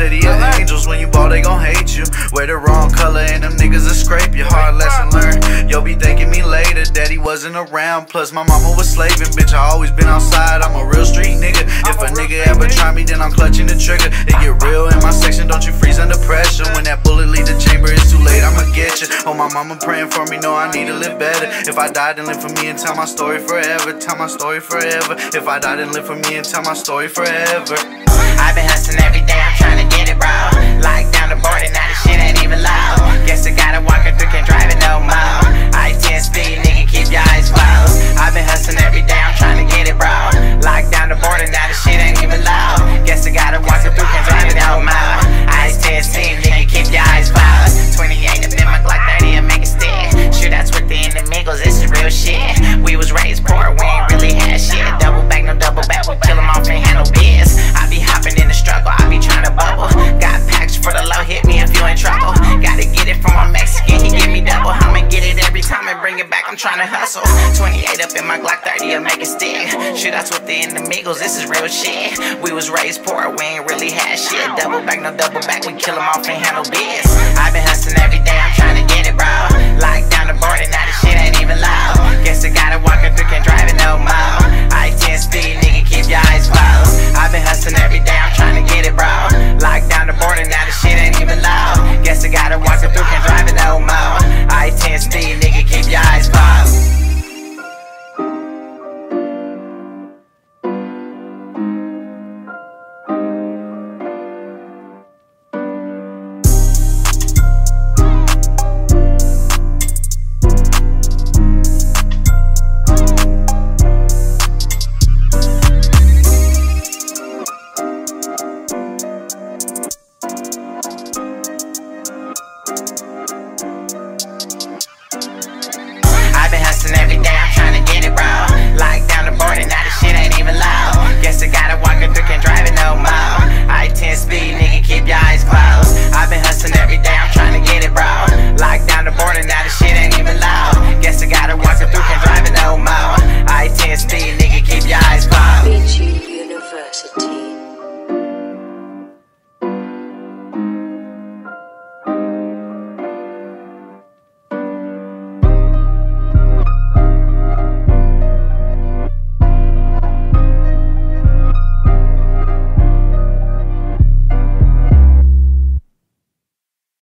city of angels. When you ball, they gon' hate you. Wear the wrong color and them niggas will scrape your hard lesson learned. You'll be thanking me later. Daddy wasn't around. Plus, my mama was slaving. Bitch, I always been outside. I'm a real street nigga. If a nigga ever try me, then I'm clutching the trigger. It get real in my section. Don't you freeze under pressure. When that bullet leave the chamber, it's too late. I'ma get you. Oh, my mama praying for me. Know I need to live better. If I die, then live for me and tell my story forever. Tell my story forever. If I die, then live for me and tell my story forever. I've been hustling every day, I'm trying to 30 and make it stick. Shootouts with the enemigos, this is real shit. We was raised poor, we ain't really had shit. Double back, no double back, we kill 'em off, ain't handle biz. I been hustling every day,